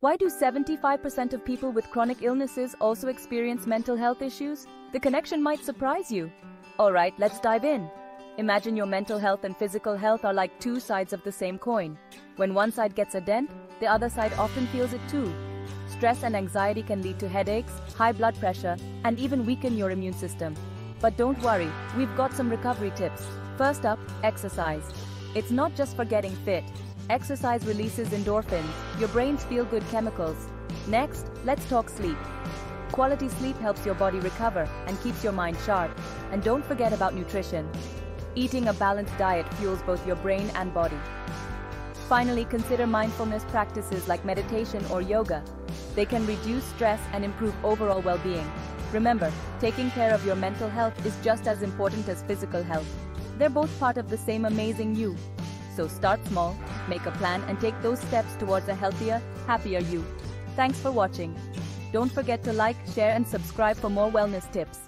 Why do 75% of people with chronic illnesses also experience mental health issues? The connection might surprise you. Alright, let's dive in. Imagine your mental health and physical health are like two sides of the same coin. When one side gets a dent, the other side often feels it too. Stress and anxiety can lead to headaches, high blood pressure, and even weaken your immune system. But don't worry, we've got some recovery tips. First up, exercise. It's not just for getting fit. Exercise releases endorphins, your brain's feel-good chemicals. Next, let's talk sleep. Quality sleep helps your body recover and keeps your mind sharp. And don't forget about nutrition. Eating a balanced diet fuels both your brain and body. Finally, consider mindfulness practices like meditation or yoga. They can reduce stress and improve overall well-being. Remember, taking care of your mental health is just as important as physical health. They're both part of the same amazing you. So start small, make a plan and take those steps towards a healthier, happier you. Thanks for watching. Don't forget to like, share and subscribe for more wellness tips.